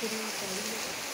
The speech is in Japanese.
ことは大変だ